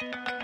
you